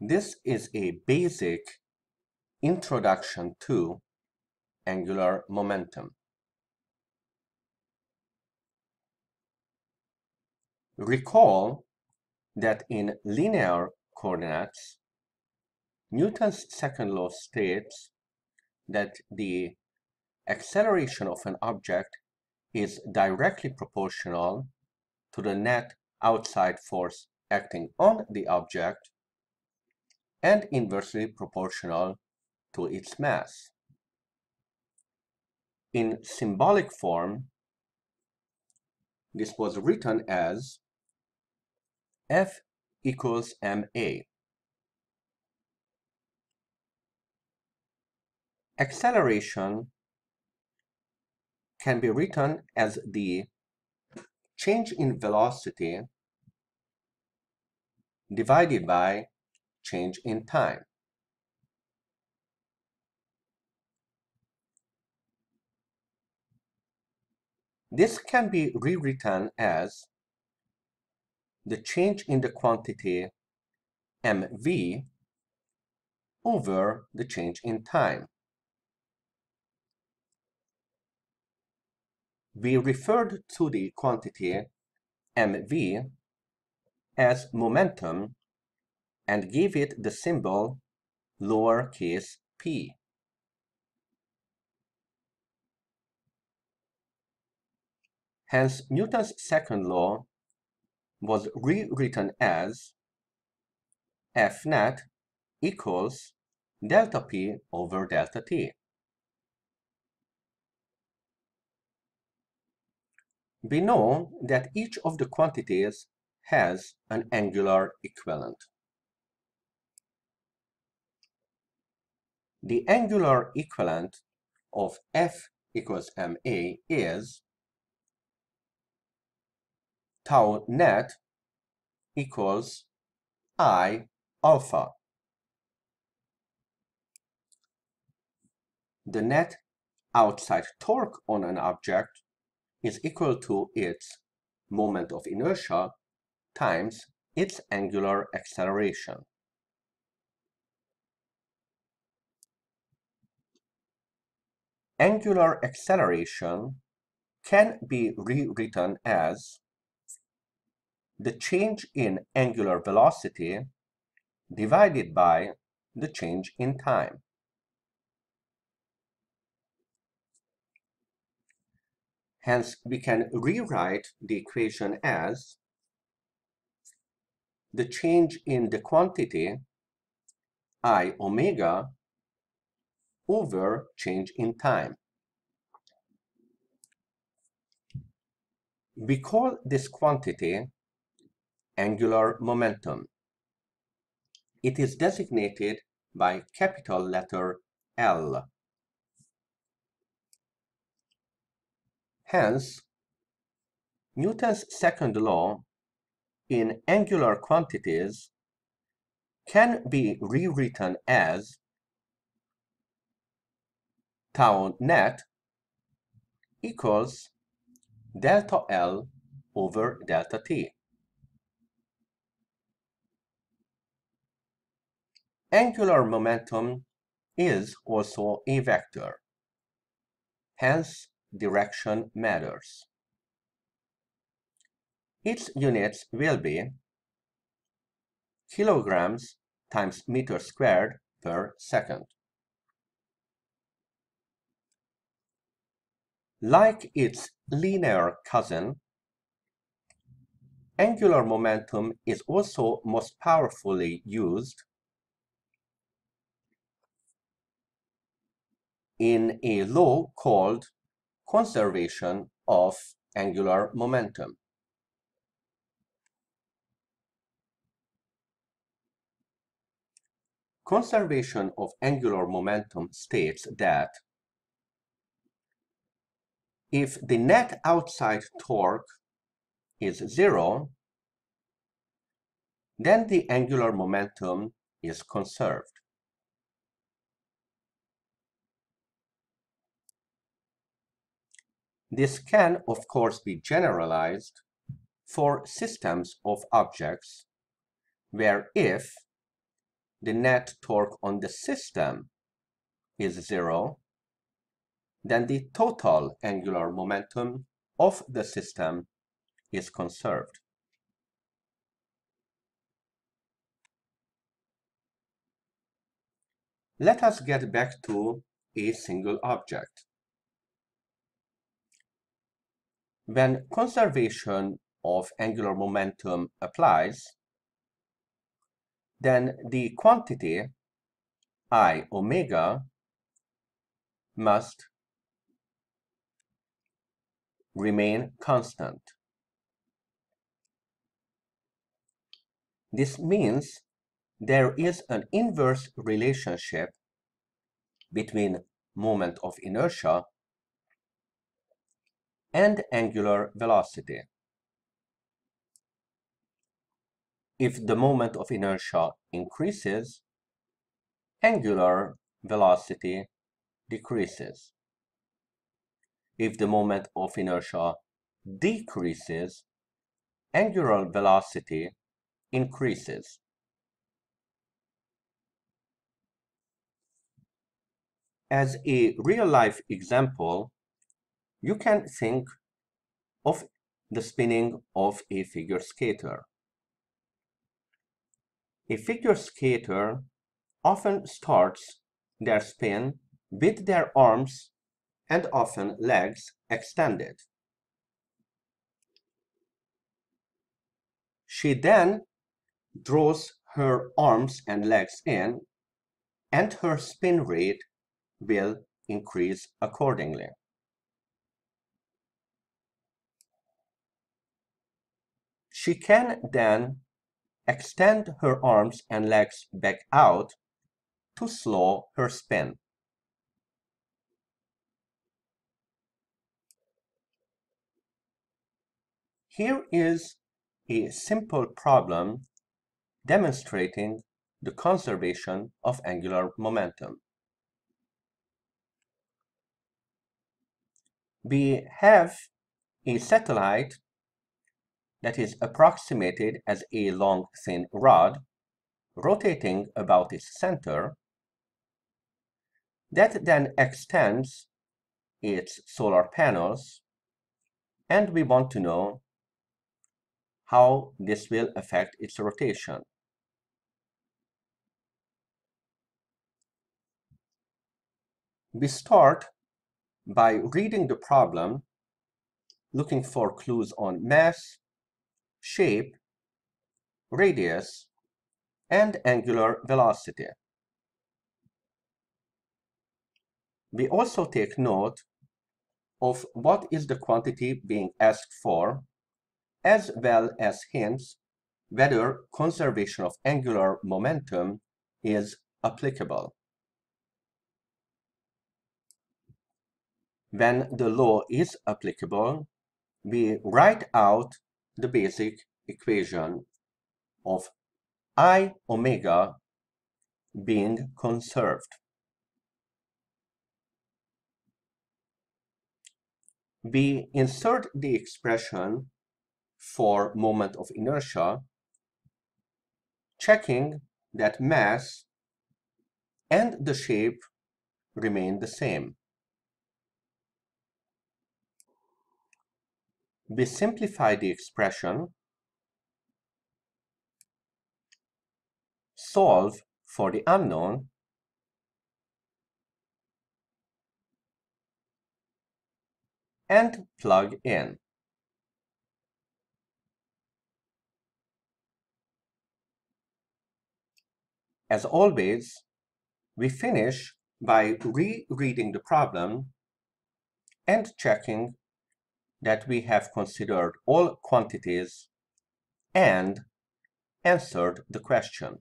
This is a basic introduction to angular momentum. Recall that in linear coordinates, Newton's second law states that the acceleration of an object is directly proportional to the net outside force acting on the object and inversely proportional to its mass. In symbolic form, this was written as F equals ma. Acceleration can be written as the change in velocity divided by change in time. This can be rewritten as the change in the quantity mv over the change in time. We referred to the quantity mv as momentum and give it the symbol lowercase p. Hence, Newton's second law was rewritten as F net equals delta P over delta T. We know that each of the quantities has an angular equivalent. The angular equivalent of F equals ma is tau net equals I alpha. The net outside torque on an object is equal to its moment of inertia times its angular acceleration. Angular acceleration can be rewritten as the change in angular velocity divided by the change in time. Hence, we can rewrite the equation as the change in the quantity i omega over change in time. We call this quantity angular momentum. It is designated by capital letter L. Hence, Newton's second law in angular quantities can be rewritten as tau net equals delta L over delta T. Angular momentum is also a vector. Hence, direction matters. Its units will be kilograms times meter squared per second. Like its linear cousin, angular momentum is also most powerfully used in a law called conservation of angular momentum. Conservation of angular momentum states that if the net outside torque is zero, then the angular momentum is conserved. This can, of course, be generalized for systems of objects where if the net torque on the system is zero, then the total angular momentum of the system is conserved. Let us get back to a single object. When conservation of angular momentum applies, then the quantity i omega must remain constant. This means there is an inverse relationship between moment of inertia and angular velocity. If the moment of inertia increases, angular velocity decreases. If the moment of inertia decreases, angular velocity increases. As a real-life example, you can think of the spinning of a figure skater. A figure skater often starts their spin with their arms and often legs extended. She then draws her arms and legs in and her spin rate will increase accordingly. She can then extend her arms and legs back out to slow her spin. Here is a simple problem demonstrating the conservation of angular momentum. We have a satellite that is approximated as a long thin rod rotating about its center that then extends its solar panels and we want to know how this will affect its rotation. We start by reading the problem, looking for clues on mass, shape, radius, and angular velocity. We also take note of what is the quantity being asked for, as well as hints whether conservation of angular momentum is applicable. When the law is applicable, we write out the basic equation of I omega being conserved. We insert the expression for moment of inertia, checking that mass and the shape remain the same. We simplify the expression, solve for the unknown, and plug in. As always, we finish by rereading the problem and checking that we have considered all quantities and answered the question.